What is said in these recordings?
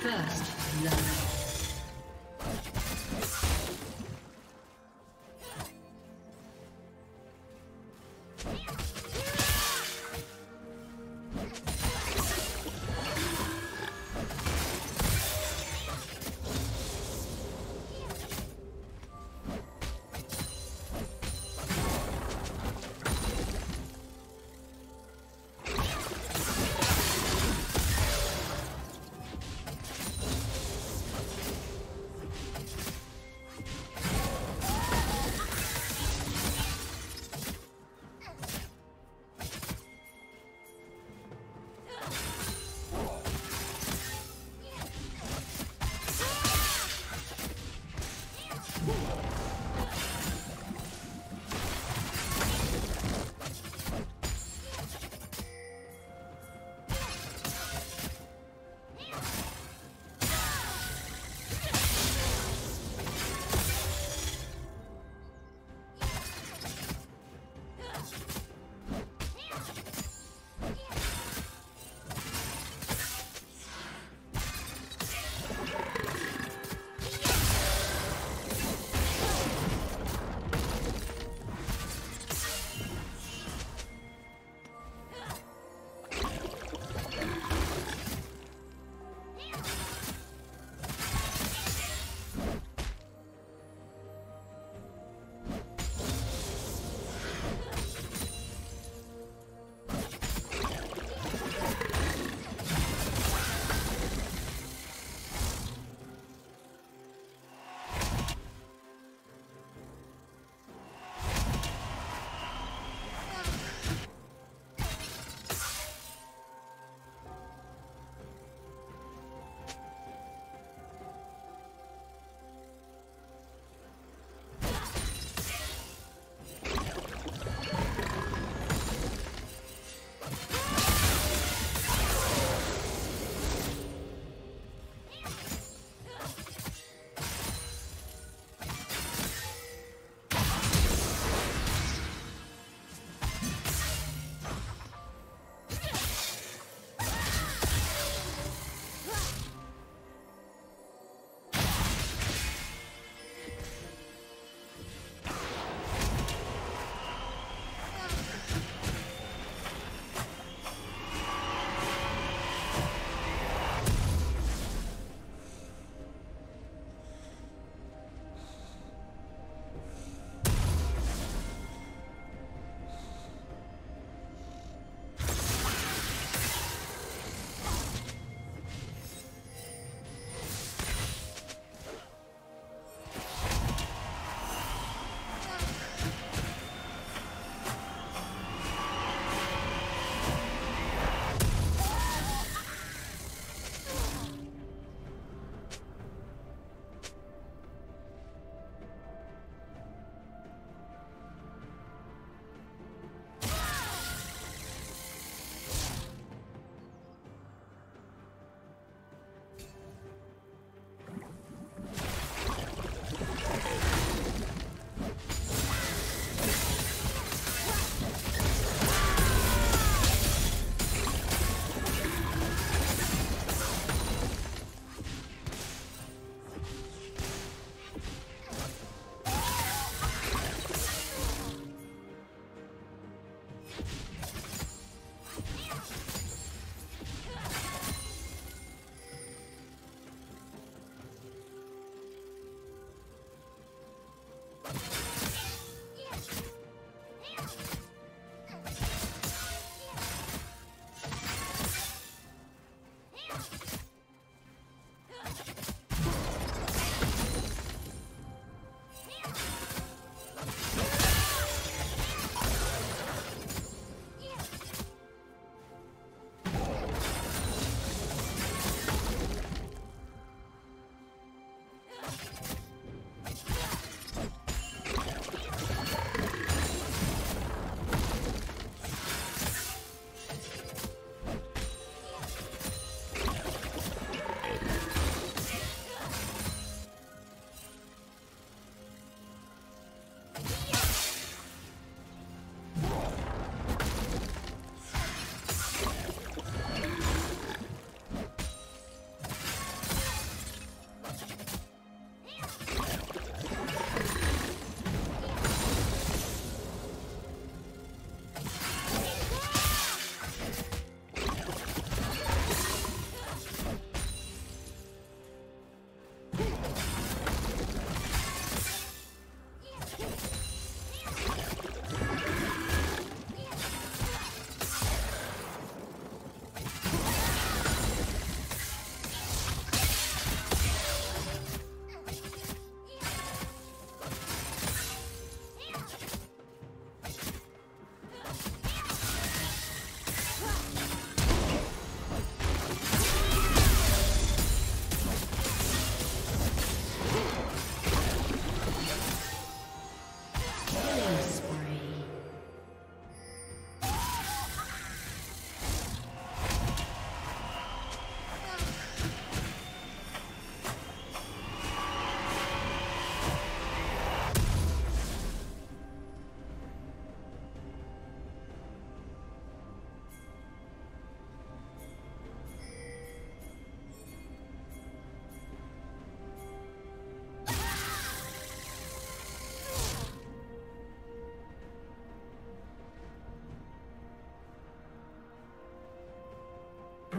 First love.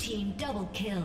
Team double kill.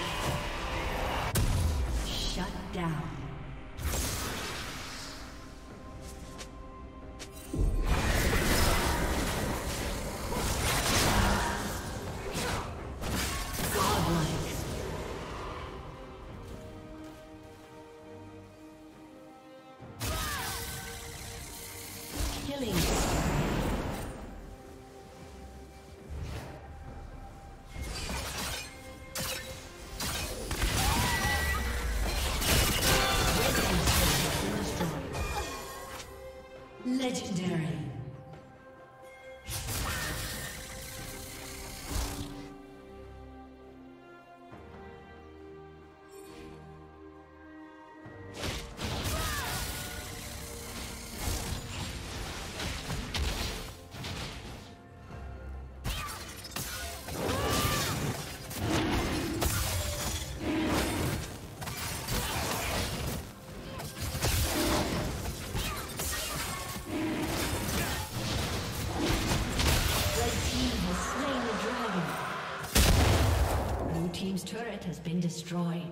been destroyed.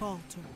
Never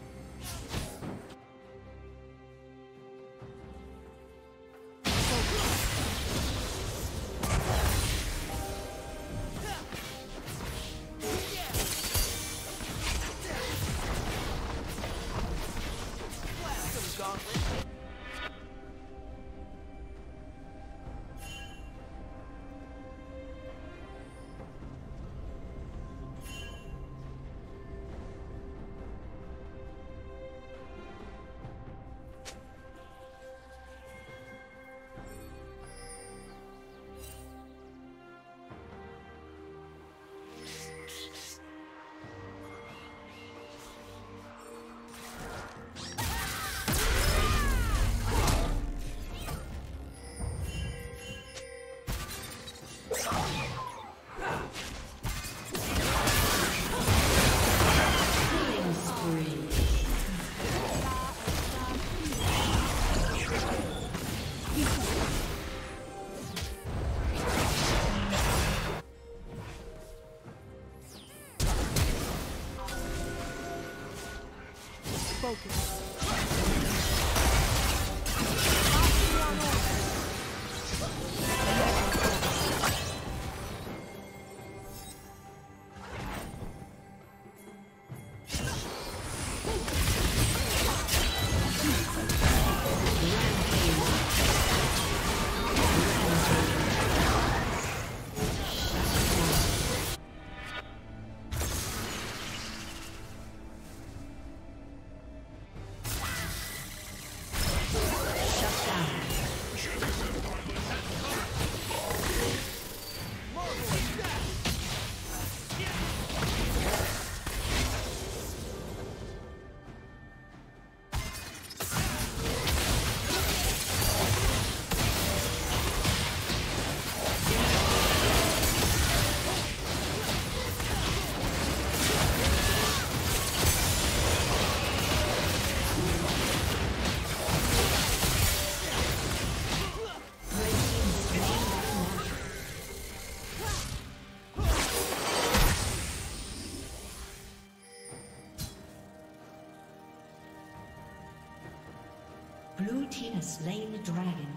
slain the dragon.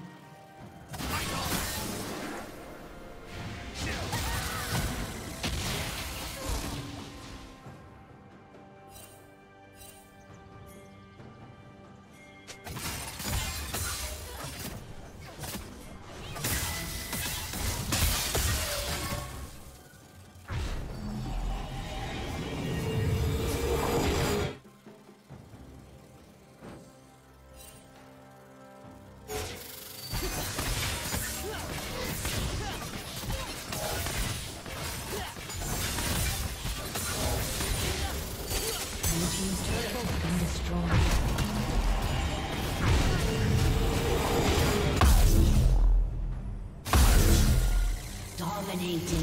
Dominating.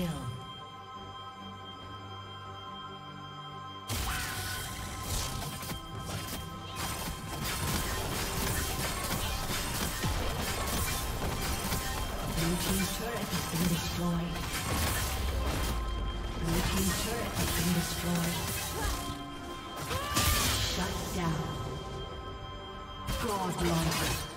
Kill. Blue team's turret has been destroyed. Blue team's turret has been destroyed. Shut down. Godlike. Killing